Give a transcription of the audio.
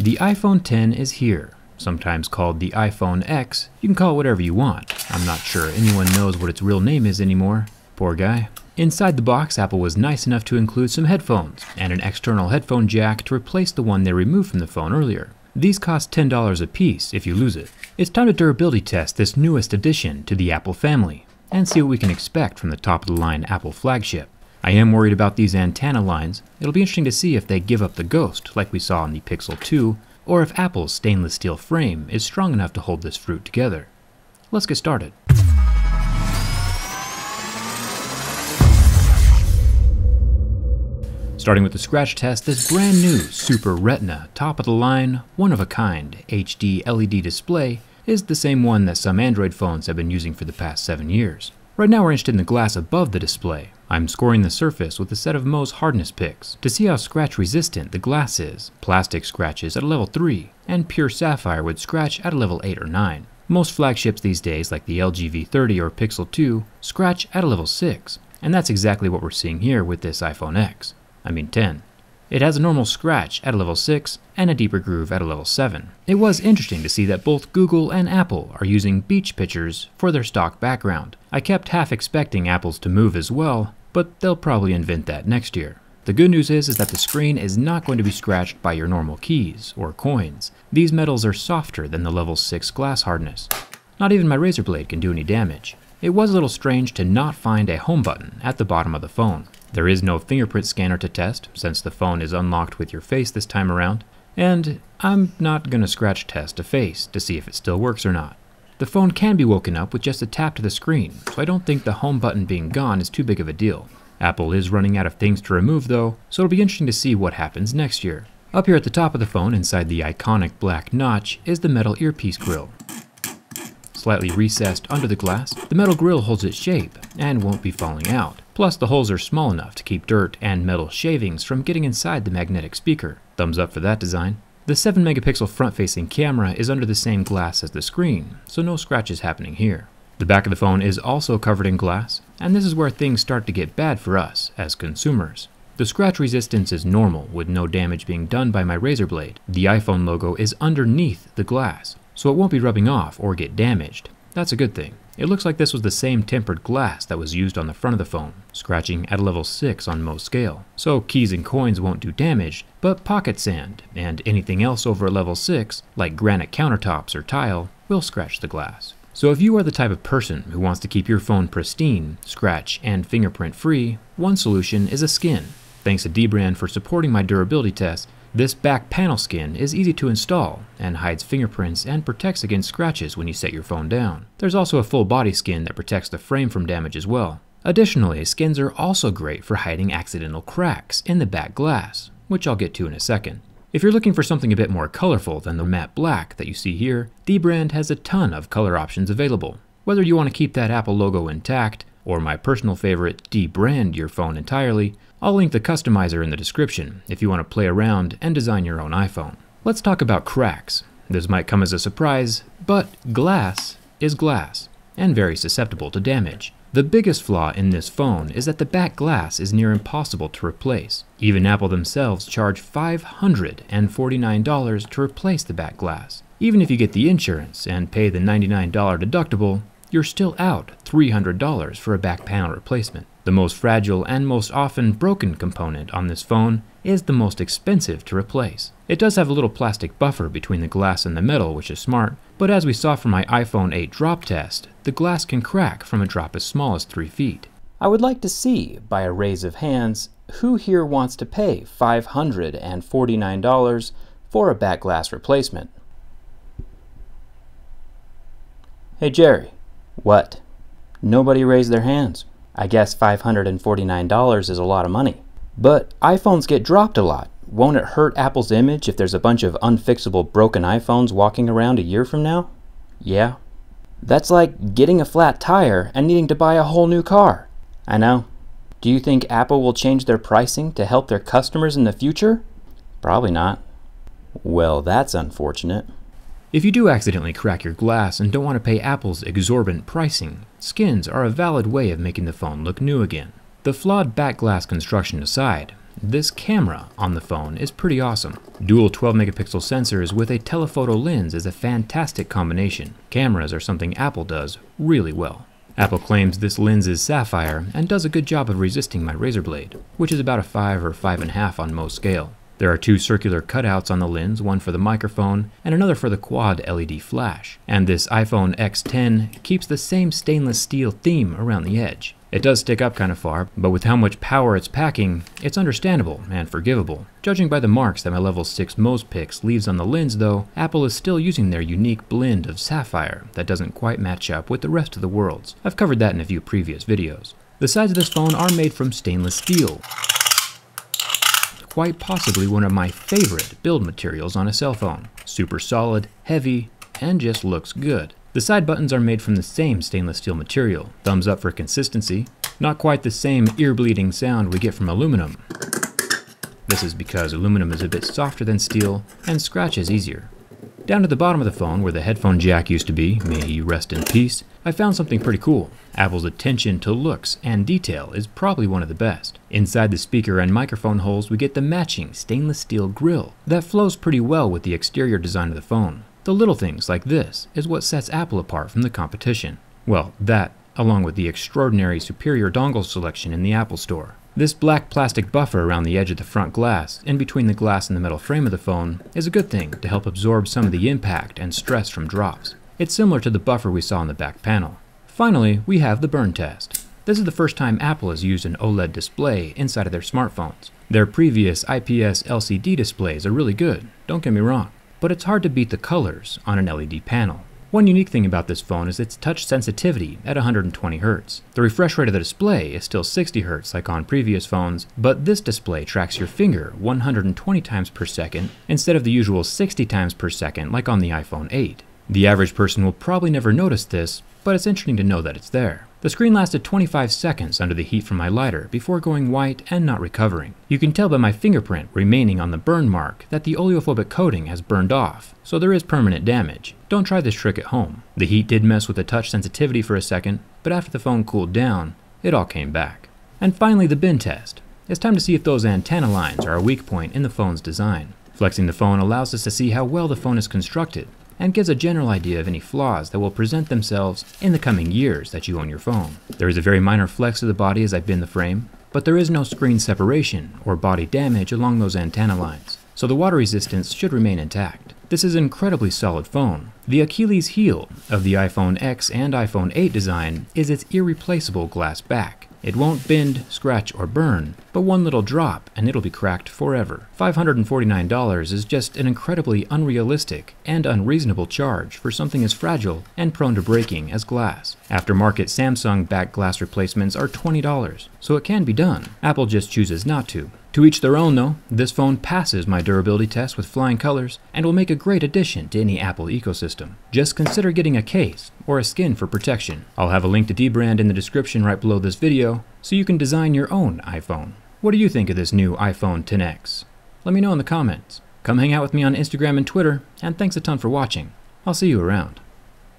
The iPhone 10 is here, sometimes called the iPhone X. You can call it whatever you want. I'm not sure anyone knows what its real name is anymore. Poor guy. Inside the box, Apple was nice enough to include some headphones and an external headphone jack to replace the one they removed from the phone earlier. These cost $10 a piece if you lose it. It's time to durability test this newest addition to the Apple family and see what we can expect from the top of the line Apple flagship. I am worried about these antenna lines. It'll be interesting to see if they give up the ghost like we saw in the Pixel 2 or if Apple's stainless steel frame is strong enough to hold this fruit together. Let's get started. Starting with the scratch test, this brand new Super Retina, top of the line, one of a kind HD OLED display is the same one that some Android phones have been using for the past 7 years. Right now we're interested in the glass above the display. I'm scoring the surface with a set of Mohs hardness picks to see how scratch resistant the glass is. Plastic scratches at a level 3, and pure sapphire would scratch at a level 8 or 9. Most flagships these days, like the LG V30 or Pixel 2, scratch at a level 6, and that's exactly what we're seeing here with this iPhone X. I mean 10. It has a normal scratch at a level 6 and a deeper groove at a level 7. It was interesting to see that both Google and Apple are using beach pictures for their stock background. I kept half expecting Apple's to move as well, but they'll probably invent that next year. The good news is, is that the screen is not going to be scratched by your normal keys or coins. These metals are softer than the level 6 glass hardness. Not even my razor Blade can do any damage. It was a little strange to not find a home button at the bottom of the phone. There is no fingerprint scanner to test, since the phone is unlocked with your face this time around, and I'm not going to scratch test a face to see if it still works or not. The phone can be woken up with just a tap to the screen, so I don't think the home button being gone is too big of a deal. Apple is running out of things to remove though, so it'll be interesting to see what happens next year. Up here at the top of the phone, inside the iconic black notch, is the metal earpiece grill. Slightly recessed under the glass, the metal grill holds its shape and won't be falling out. Plus, the holes are small enough to keep dirt and metal shavings from getting inside the magnetic speaker. Thumbs up for that design. The 7 megapixel front facing camera is under the same glass as the screen, so no scratches happening here. The back of the phone is also covered in glass, and this is where things start to get bad for us as consumers. The scratch resistance is normal with no damage being done by my razor blade. The iPhone logo is underneath the glass, so it won't be rubbing off or get damaged. That's a good thing. It looks like this was the same tempered glass that was used on the front of the phone, scratching at a level 6 on Mohs scale. So keys and coins won't do damage, but pocket sand and anything else over a level 6, like granite countertops or tile, will scratch the glass. So if you are the type of person who wants to keep your phone pristine, scratch, and fingerprint free, one solution is a skin. Thanks to Dbrand for supporting my durability test, this back panel skin is easy to install and hides fingerprints and protects against scratches when you set your phone down. There's also a full body skin that protects the frame from damage as well. Additionally, skins are also great for hiding accidental cracks in the back glass, which I'll get to in a second. If you're looking for something a bit more colorful than the matte black that you see here, Dbrand has a ton of color options available. Whether you want to keep that Apple logo intact, or my personal favorite, debrand your phone entirely, I'll link the customizer in the description if you want to play around and design your own iPhone. Let's talk about cracks. This might come as a surprise, but glass is glass, and very susceptible to damage. The biggest flaw in this phone is that the back glass is near impossible to replace. Even Apple themselves charge $549 to replace the back glass. Even if you get the insurance and pay the $99 deductible, you're still out $300 for a back panel replacement. The most fragile and most often broken component on this phone is the most expensive to replace. It does have a little plastic buffer between the glass and the metal, which is smart, but as we saw from my iPhone 8 drop test, the glass can crack from a drop as small as 3 feet. I would like to see, by a raise of hands, who here wants to pay $549 for a back glass replacement. Hey Jerry, what? Nobody raised their hands. I guess $549 is a lot of money. But iPhones get dropped a lot. Won't it hurt Apple's image if there's a bunch of unfixable broken iPhones walking around a year from now? Yeah. That's like getting a flat tire and needing to buy a whole new car. I know. Do you think Apple will change their pricing to help their customers in the future? Probably not. Well, that's unfortunate. If you do accidentally crack your glass and don't want to pay Apple's exorbitant pricing, skins are a valid way of making the phone look new again. The flawed back glass construction aside, this camera on the phone is pretty awesome. Dual 12 megapixel sensors with a telephoto lens is a fantastic combination. Cameras are something Apple does really well. Apple claims this lens is sapphire and does a good job of resisting my razor blade, which is about a 5 or 5.5 on Mohs scale. There are two circular cutouts on the lens, one for the microphone and another for the quad LED flash. And this iPhone X10 keeps the same stainless steel theme around the edge. It does stick up kind of far, but with how much power it's packing, it's understandable and forgivable. Judging by the marks that my level 6 Mohs picks leaves on the lens though, Apple is still using their unique blend of sapphire that doesn't quite match up with the rest of the world's. I've covered that in a few previous videos. The sides of this phone are made from stainless steel, quite possibly one of my favorite build materials on a cell phone. Super solid, heavy, and just looks good. The side buttons are made from the same stainless steel material. Thumbs up for consistency. Not quite the same ear-bleeding sound we get from aluminum. This is because aluminum is a bit softer than steel and scratches easier. Down to the bottom of the phone, where the headphone jack used to be, may he rest in peace, I found something pretty cool. Apple's attention to looks and detail is probably one of the best. Inside the speaker and microphone holes, we get the matching stainless steel grill that flows pretty well with the exterior design of the phone. The little things like this is what sets Apple apart from the competition. Well, that, along with the extraordinary superior dongle selection in the Apple Store. This black plastic buffer around the edge of the front glass, in between the glass and the metal frame of the phone, is a good thing to help absorb some of the impact and stress from drops. It's similar to the buffer we saw on the back panel. Finally, we have the burn test. This is the first time Apple has used an OLED display inside of their smartphones. Their previous IPS LCD displays are really good, don't get me wrong, but it's hard to beat the colors on an OLED panel. One unique thing about this phone is its touch sensitivity at 120 Hz. The refresh rate of the display is still 60 Hz like on previous phones, but this display tracks your finger 120 times per second instead of the usual 60 times per second like on the iPhone 8. The average person will probably never notice this, but it's interesting to know that it's there. The screen lasted 25 seconds under the heat from my lighter before going white and not recovering. You can tell by my fingerprint remaining on the burn mark that the oleophobic coating has burned off, so there is permanent damage. Don't try this trick at home. The heat did mess with the touch sensitivity for a second, but after the phone cooled down, it all came back. And finally the bend test. It's time to see if those antenna lines are a weak point in the phone's design. Flexing the phone allows us to see how well the phone is constructed, and gives a general idea of any flaws that will present themselves in the coming years that you own your phone. There is a very minor flex of the body as I bend the frame, but there is no screen separation or body damage along those antenna lines, so the water resistance should remain intact. This is an incredibly solid phone. The Achilles heel of the iPhone X and iPhone 8 design is its irreplaceable glass back. It won't bend, scratch, or burn, but one little drop and it'll be cracked forever. $549 is just an incredibly unrealistic and unreasonable charge for something as fragile and prone to breaking as glass. Aftermarket Samsung back glass replacements are $20, so it can be done. Apple just chooses not to. To each their own though, this phone passes my durability test with flying colors and will make a great addition to any Apple ecosystem. Just consider getting a case or a skin for protection. I'll have a link to dbrand in the description right below this video so you can design your own iPhone. What do you think of this new iPhone 10X? Let me know in the comments. Come hang out with me on Instagram and Twitter, and thanks a ton for watching. I'll see you around.